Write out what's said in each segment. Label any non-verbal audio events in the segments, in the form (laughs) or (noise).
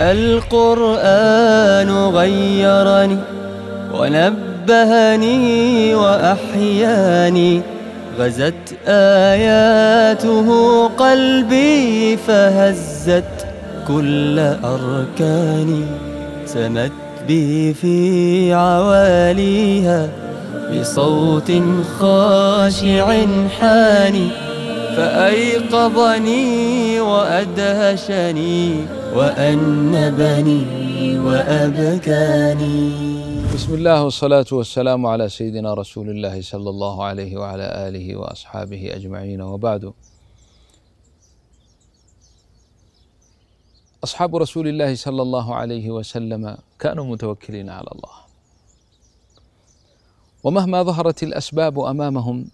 القرآن غيرني ونبهني وأحياني غزت آياته قلبي فهزت كل أركاني سمت بي في عواليها بصوت خاشع حاني فأيقظني وأدهشني وأنبني وأبكاني. بسم الله والصلاة والسلام على سيدنا رسول الله صلى الله عليه وعلى آله وأصحابه أجمعين وبعد. أصحاب رسول الله صلى الله عليه وسلم كانوا متوكلين على الله. ومهما ظهرت الأسباب أمامهم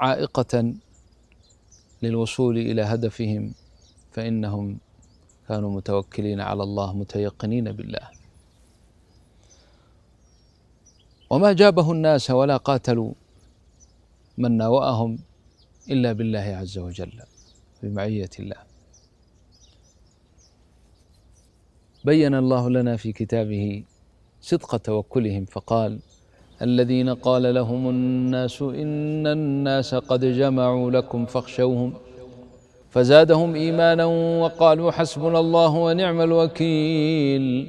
عائقة للوصول إلى هدفهم فإنهم كانوا متوكلين على الله متيقنين بالله. وما جابه الناس ولا قاتلوا من ناوأهم إلا بالله عز وجل بمعية الله. بين الله لنا في كتابه صدق توكلهم فقال الذين قال لهم الناس إن الناس قد جمعوا لكم فاخشوهم فزادهم إيمانا وقالوا حسبنا الله ونعم الوكيل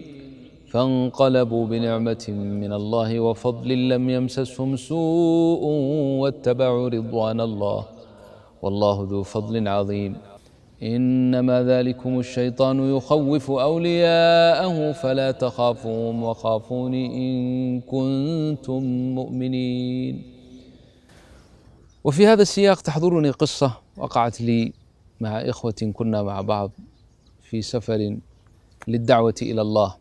فانقلبوا بنعمة من الله وفضل لم يمسسهم سوء واتبعوا رضوان الله والله ذو فضل عظيم إنما ذلكم الشيطان يخوف أولياءه فلا تخافوهم وخافون إن كنتم مؤمنين. وفي هذا السياق تحضرني قصة وقعت لي مع إخوة كنا مع بعض في سفر للدعوة إلى الله.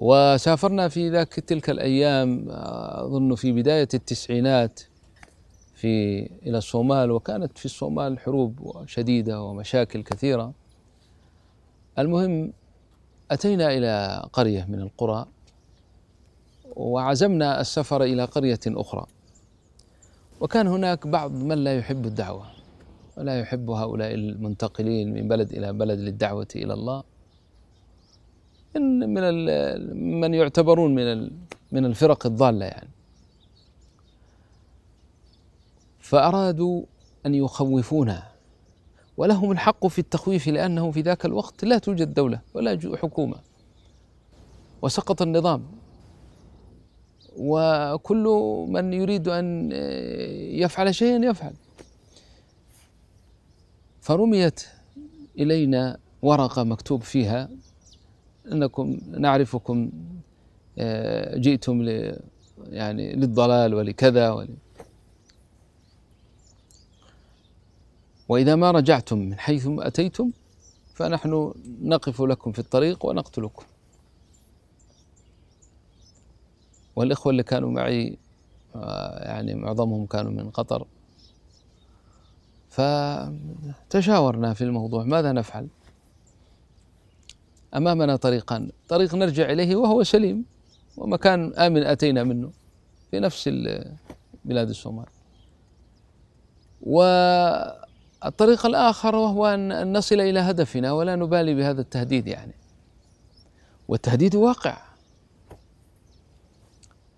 وسافرنا في ذاك تلك الأيام أظن في بداية التسعينات في إلى الصومال وكانت في الصومال حروب شديدة ومشاكل كثيرة. المهم أتينا إلى قرية من القرى وعزمنا السفر إلى قرية أخرى. وكان هناك بعض من لا يحب الدعوة ولا يحب هؤلاء المنتقلين من بلد إلى بلد للدعوة إلى الله. من من يعتبرون من من الفرق الضالة يعني. فأرادوا أن يخوفونا. ولهم الحق في التخويف لأنه في ذاك الوقت لا توجد دولة ولا حكومة. وسقط النظام. وكل من يريد أن يفعل شيئا يفعل. فرميت إلينا ورقة مكتوب فيها أنكم نعرفكم جئتم ل يعني للضلال ولكذا ول وإذا ما رجعتم من حيث أتيتم فنحن نقف لكم في الطريق ونقتلكم. والإخوة اللي كانوا معي يعني معظمهم كانوا من قطر. فتشاورنا في الموضوع ماذا نفعل؟ أمامنا طريقان. طريق نرجع إليه وهو سليم ومكان آمن أتينا منه في نفس بلاد الصومال. والطريق الآخر وهو أن نصل إلى هدفنا ولا نبالي بهذا التهديد يعني. والتهديد واقع.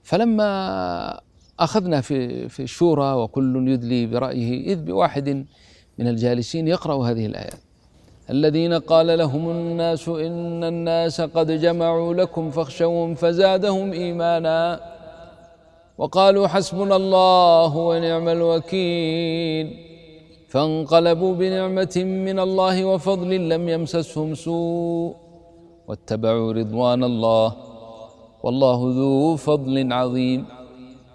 فلما أخذنا في في الشورى وكل يدلي برأيه إذ بواحد من الجالسين يقرأ هذه الآيات الذين قال لهم الناس إن الناس قد جمعوا لكم فاخشوهم فزادهم إيمانا. وقالوا حسبنا الله ونعم الوكيل. فانقلبوا بنعمة من الله وفضل لم يمسسهم سوء واتبعوا رضوان الله والله ذو فضل عظيم.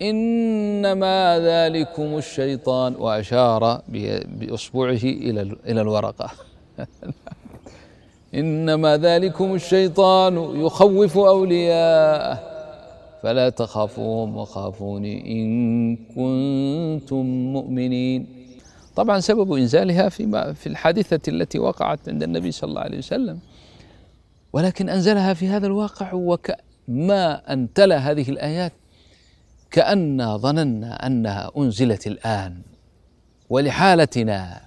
إنما ذلكم الشيطان وأشار بإصبعه إلى إلى الورقة. (laughs) إنما ذلكم الشيطان يخوف أولياءه. فلا تخافوهم وخافوني إن كنتم مؤمنين. طبعا سبب إنزالها في في الحادثة التي وقعت عند النبي صلى الله عليه وسلم. ولكن أنزلها في هذا الواقع وكما أن تلا هذه الآيات كأن ظننا أنها أنزلت الآن ولحالتنا.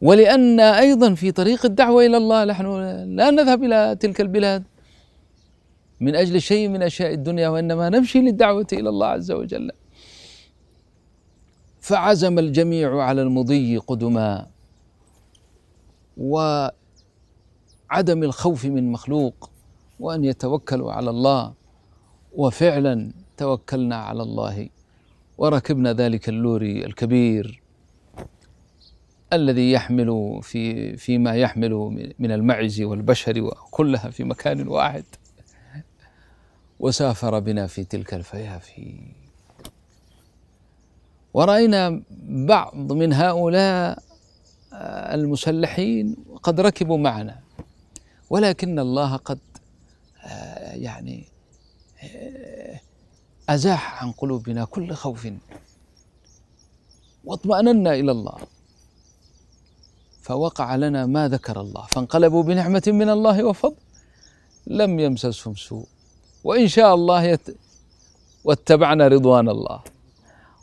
ولأن أيضا في طريق الدعوة إلى الله نحن لا نذهب إلى تلك البلاد من أجل شيء من أشياء الدنيا وإنما نمشي للدعوة إلى الله عز وجل. فعزم الجميع على المضي قدما وعدم الخوف من مخلوق وأن يتوكلوا على الله. وفعلا توكلنا على الله. وركبنا ذلك اللوري الكبير الذي يحمل في فيما يحمل من المعز والبشر وكلها في مكان واحد. وسافر بنا في تلك الفيافي. ورأينا بعض من هؤلاء المسلحين قد ركبوا معنا ولكن الله قد يعني أزاح عن قلوبنا كل خوف. واطمأننا إلى الله. فوقع لنا ما ذكر الله. فانقلبوا بنعمة من الله وفضل. لم يمسسهم سوء. وإن شاء الله يت... واتبعنا رضوان الله.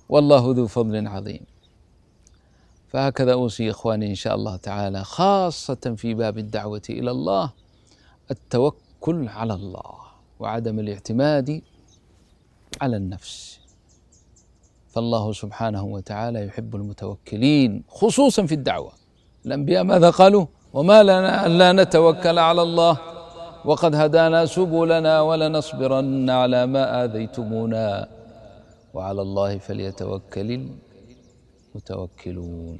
والله ذو فضل عظيم. فهكذا أوصي إخواني إن شاء الله تعالى خاصة في باب الدعوة إلى الله التوكل على الله وعدم الاعتماد على النفس. فالله سبحانه وتعالى يحب المتوكلين خصوصا في الدعوة. الأنبياء ماذا قالوا؟ وما لنا ألا نتوكل على الله وقد هدانا سبلنا ولنصبرن على ما آذيتمونا. وعلى الله فليتوكل المتوكلون.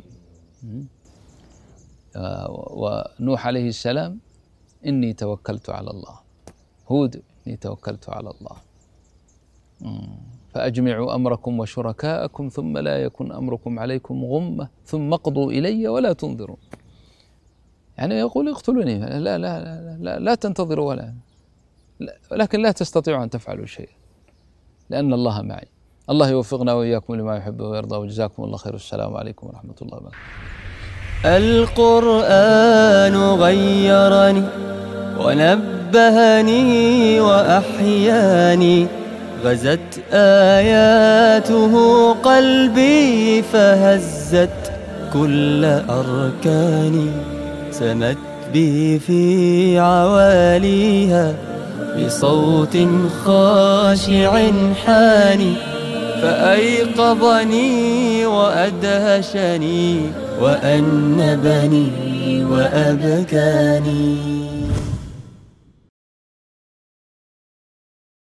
ونوح عليه السلام إني توكلت على الله. هود إني توكلت على الله. فأجمعوا أمركم وشركاءكم ثم لا يكن أمركم عليكم غمة ثم اقضوا إلي ولا تنظرون. يعني يقول اقتلوني. لا لا لا لا, لا تنتظروا ولا ولكن لا تستطيعوا أن تفعلوا شيئا لأن الله معي. الله يوفقنا وإياكم لما يحب ويرضى وجزاكم الله خير. السلام عليكم ورحمة الله وبركاته. القرآن غيرني ونبهني وأحياني غزت آياته قلبي فهزت كل أركاني سمت بي في عواليها بصوت خاشع حاني. فأيقظني وأدهشني وأنبني وأبكاني.